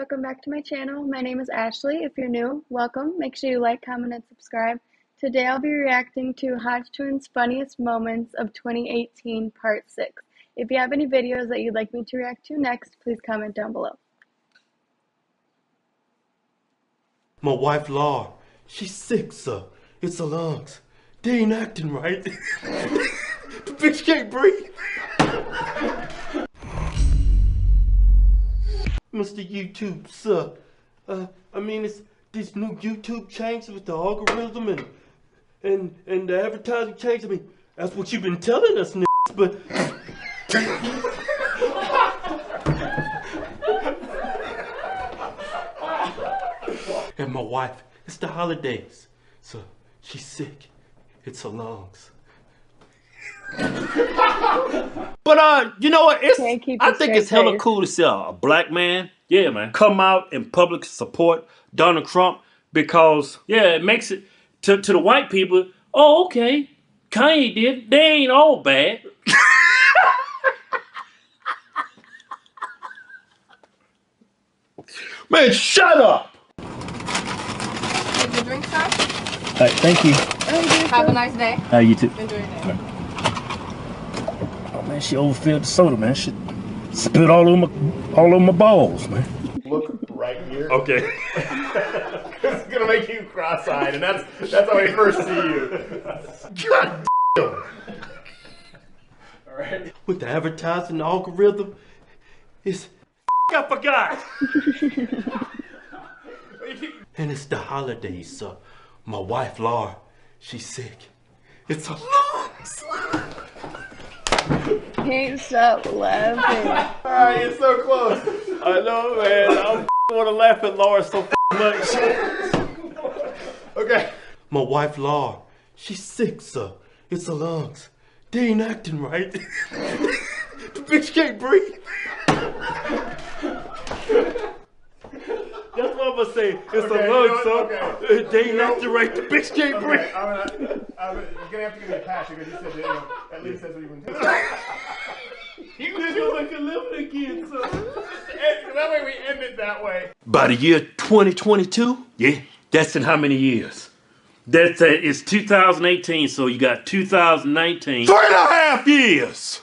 Welcome back to my channel. My name is Ashley. If you're new, welcome. Make sure you like, comment, and subscribe. Today I'll be reacting to Hodge Twins' funniest moments of 2018 part 6. If you have any videos that you'd like me to react to next, please comment down below. My wife Laura, she's sick, sir. It's her lungs. They ain't acting right. the bitch can't breathe. Mr. YouTube, sir. Uh, I mean, it's this new YouTube change with the algorithm and and and the advertising change. I mean, that's what you've been telling us, n- but. and my wife, it's the holidays, so she's sick. It's her lungs. But uh, you know what? It's Can't keep I a think it's hella face. cool to see a, a black man Yeah, man. come out in public support Donald Trump because Yeah, it makes it to, to the white people. Oh, okay. Kanye did. They ain't all bad. man, shut up. Take the drink, sir. All right, thank you. Have a nice day. How you too? Enjoy your day. Man, she overfilled the soda, man. She spilled all over my all over my balls, man. look right here. Okay. It's gonna make you cross-eyed, and that's that's how I first see you. God All right. with the advertising algorithm, it's I forgot. and it's the holidays, so my wife Laura, she's sick. It's a long lungs. Can't stop laughing. All right, you're so close. I know, man. I want to laugh at Laura so much. Okay. My wife Laura, she's sick, sir. It's the lungs. They ain't acting right. the bitch can't breathe. That's what I'm gonna say. It's Okay, her you lungs, know sir. what? Uh, They ain't acting right. The bitch can't breathe. I'm gonna, I'm, you're gonna have to give me a pass because you said that, you know, at least that's what you've been You just gonna make again, sir. That way we end it that way. By the year 2022, Yeah, that's in how many years? That's uh, it's 2018, so you got 2019. three and a half years.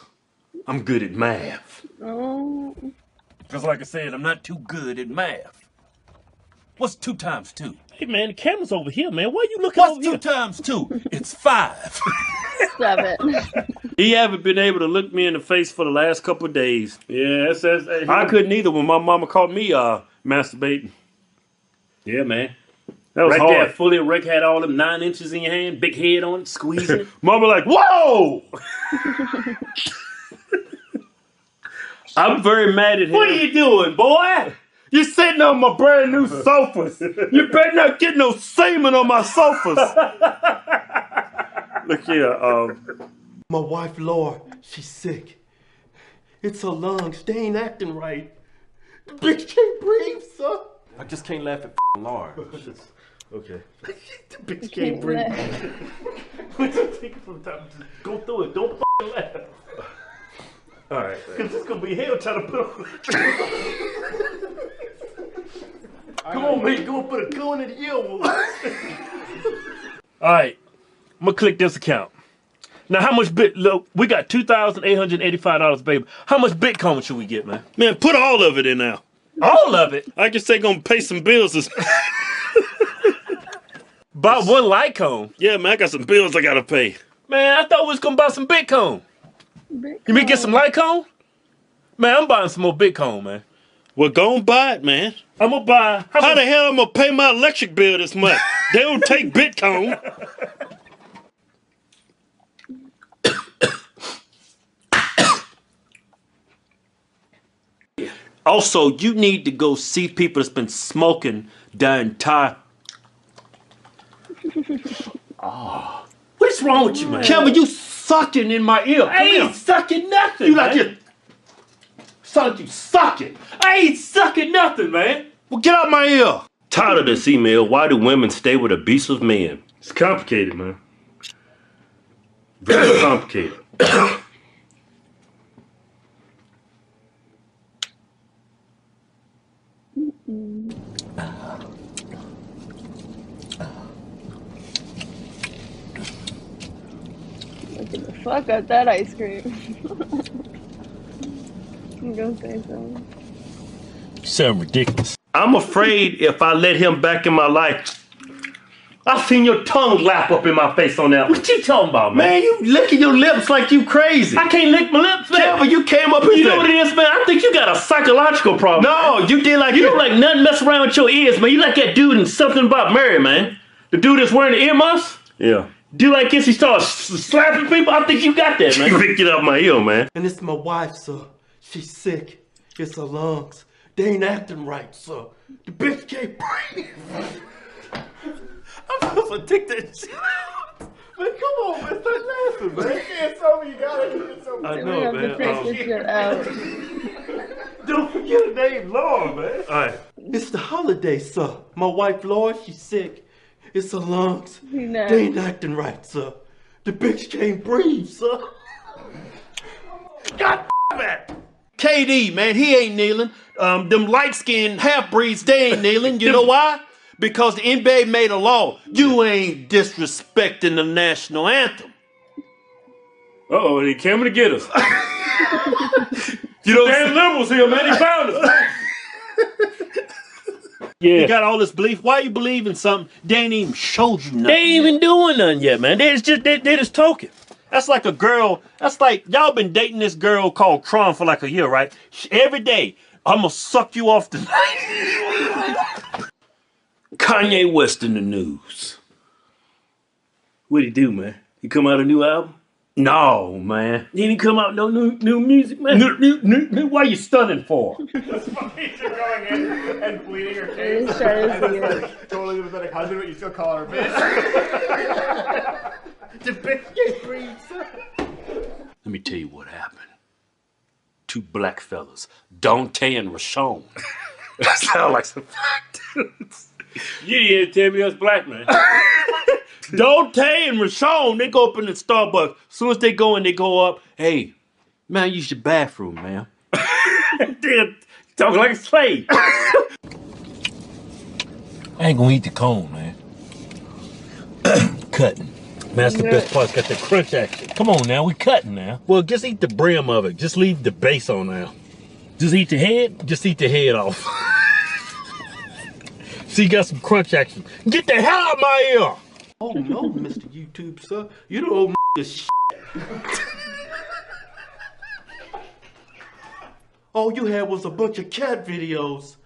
I'm good at math. Oh, Just like I said, I'm not too good at math. What's two times two? Hey, man, the camera's over here, man. Why you looking What's over two times two? It's five. stop it. He haven't been able to look me in the face for the last couple of days. yeah, that's, that's, that's I couldn't either when my mama caught me uh masturbating. Yeah, man. That was Right hard. there, fully erect, had all them nine inches in your hand, big head on it, squeezing. Mama like, whoa! I'm very mad at him. What are you doing, boy? You're sitting on my brand new sofas. You better not get no semen on my sofas. Look here, um, My wife Laura, she's sick. It's her lungs. They ain't acting right. The bitch can't breathe, sir. I just can't laugh at Laura. okay. The bitch can't breathe. What you thinking from the top? Just go through it. Don't f***ing laugh. All right. Cause it's gonna be hell trying to put on. Come on, man. Go put a gun in the ear. All right. I'm gonna click this account. Now, how much bit? Look, we got two thousand eight hundred eighty-five dollars, baby. How much Bitcoin should we get, man? Man, put all of it in now. All of it. I guess they gonna pay some bills. Buy one Litecoin. yeah, man, I got some bills I gotta pay. Man, I thought we was gonna buy some Bitcoin. You mean get some Litecoin? Man, I'm buying some more Bitcoin, man. Well, go and buy it, man. I'm gonna buy. How How much- the hell I'm gonna pay my electric bill this month? they don't take Bitcoin. Also, you need to go see people that's been smoking the entire. Ah. oh, what's wrong with you, man? Kevin, you sucking in my ear. Come I ain't here. sucking nothing. You like man. it? Son, you sucking. I ain't sucking nothing, man. Well, get out my ear. Tired of this email. Why do women stay with abusive men? It's complicated, man. Very complicated. fuck out that ice cream. I'm gonna say something. You sound ridiculous. I'm afraid if I let him back in my life, I seen your tongue lap up in my face on that. What you talking about, man? Man, you licking your lips like you crazy. I can't lick my lips, man. Kevin, you came up and You know what it is, man? I think you got a psychological problem. No, you did like You don't like nothing mess around with your ears, man. You like that dude in something about Mary, man. The dude that's wearing the earmuffs. Yeah. Do like this, he starts slapping people. I think you got that, man. You man. picked it up my ear, man. And it's my wife, sir. She's sick. It's her lungs. They ain't acting right, sir. The bitch can't breathe. I'm supposed to take that shit out. Man, come on, man. Start laughing, man. You can't tell me you got it. You can't tell me. I We know, have to man. take Um, this shit out. don't forget her name, Laura, man. All right. It's the holiday, sir. My wife, Laura, she's sick. It's the lungs. He not. They ain't acting right, sir. The bitch can't breathe, sir. God that. KD, man, he ain't kneeling. Um, them light skinned half breeds, they ain't kneeling. You know why? Because the NBA made a law. You ain't disrespecting the national anthem. Uh oh, they coming to get us. You know, Damn liberals here, man. They found us. you got all this belief. Why you believe in something? They ain't even showed you nothing. They ain't even doing nothing yet, man. They just they, they just talking. That's like a girl. That's like y'all been dating this girl called Tron for like a year, right? Every day, I'm gonna suck you off tonight. Kanye West in the news. What'd he do, man? He come out a new album? No, man. He didn't come out no new new music, man. New, new, new, new, what are you stunning for? You're going in and bleeding her He's face. trying And see like totally pathetic husband, but you still call her a bitch. The bitch can't. Let me tell you what happened. Two black fellas, Dante and Rashawn. that sound like some dudes. You didn't tell me I was black, man. Dante and Rashawn, they go up in the Starbucks. As soon as they go in, they go up. Hey, man, use your bathroom, man. They're talking like a slave. I ain't gonna eat the cone, man. cutting. Man, that's the best part. It's got the crunch action. Come on now, we cutting now. Well, just eat the brim of it. Just leave the base on now. Just eat the head? Just eat the head off. See, you got some crunch action. Get the hell out of my ear! Oh no, Mr. YouTube, sir. You don't owe me this shit. All you had was a bunch of cat videos.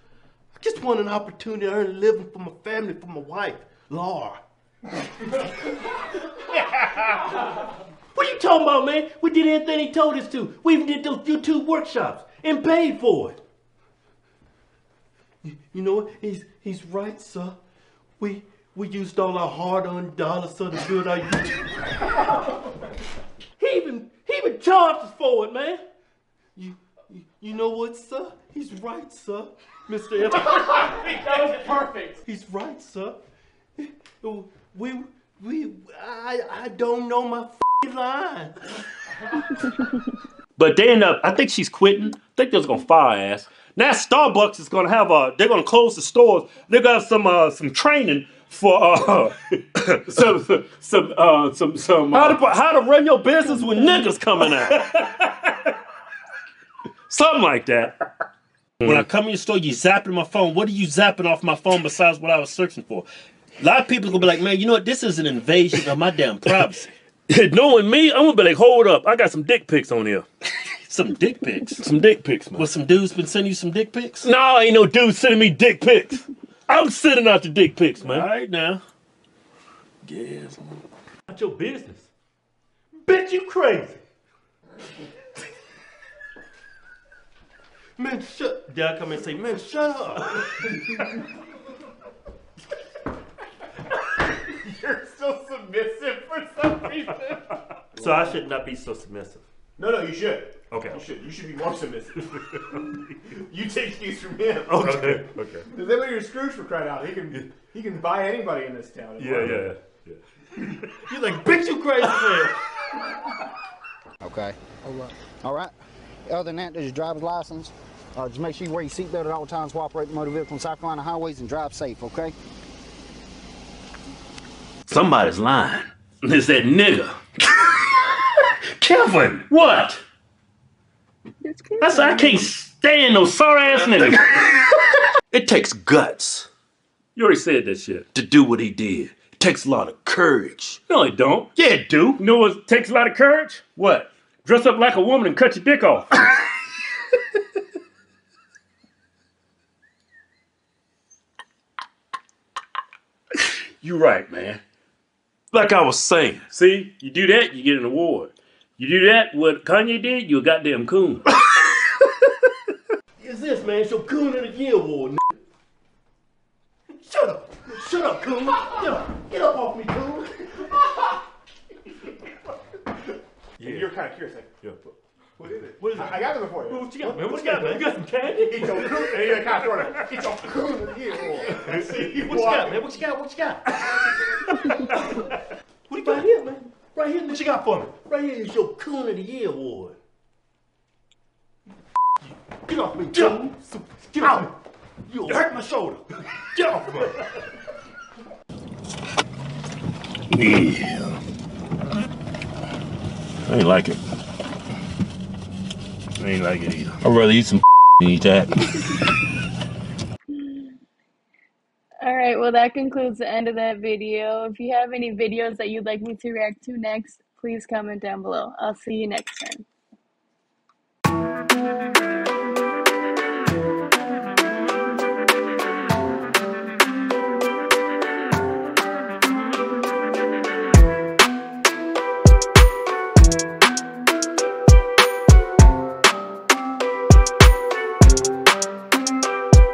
I just want an opportunity to earn a living for my family, for my wife, Laura. What are you talking about, man? We did everything he told us to. We even did those YouTube workshops and paid for it. You, you know what? He's he's right, sir. We we used all our hard-earned dollars, sir, to build our YouTube. He even he even charged us for it, man. You, you, you know what, sir? He's right, sir. Mr. F. that was perfect. He's right, sir. We, we, I, I don't know my f***ing line. But they end up, I think she's quitting. I think they're gonna fire her ass. Now Starbucks is gonna have a, they're gonna close the stores. They got some uh, some training for uh, some some uh some some how uh, to how to run your business with niggas coming out. Something like that. When I come in your store, you zapping my phone. What are you zapping off my phone besides what I was searching for? A lot of people gonna be like, man, you know what? This is an invasion of my damn privacy. knowing me, I'm gonna be like, hold up, I got some dick pics on here. Some dick pics. Some dick pics, man. Well, some dudes been sending you some dick pics? No, ain't no dude sending me dick pics. I'm sending out the dick pics, man. All right now. Yes. Not your business. Bitch, you crazy. Man, shut. Did I come and say, man, shut up? You're so submissive for some reason. so I should not be so submissive. No, no, you should. Okay. You should. You should be more submissive. you take cues from him. Okay. Okay. Does anybody you're Scrooge for crying out? He can. He can buy anybody in this town. Yeah, yeah. Yeah. You're like, bitch, you crazy man. Okay. All right. All right. Other than that, there's your driver's license. Uh, just make sure you wear your seatbelt at all times while operating motor vehicle on South Carolina highways and drive safe, okay? Somebody's lying. It's that nigga. Kevin, what? Just kidding. I said I can't stand those sorry ass niggas. it takes guts You already said that shit. to do what he did. It takes a lot of courage. No, it don't. Yeah, it do. You know what takes a lot of courage? What? Dress up like a woman and cut your dick off. You right, man. Like I was saying. See, you do that, you get an award. You do that, what Kanye did, you a goddamn coon. Is this, man? It's your Coon of the Year award, nigga. Shut up. Shut up, Coon. Get up. Get up off me, Coon. yeah. You're kind of curious. Like, Yeah. what is it? What is it? I I got them for you. What you got, man? What you got, man? You got some candy? It's your coon. And you're kind of throwing it. It's your coon of the year award. See, What you got, man? What you got? What you got? what you got here, man? Right here. What you got for me? Right here is your Coon of the Year award. Get off me, Coon. Get off me. You hurt my shoulder. Get off of me. Yeah. I ain't like it. I ain't like it either. I'd rather eat some than eat that. Right, well, that concludes the end of that video. If you have any videos that you'd like me to react to next, please comment down below. I'll see you next time.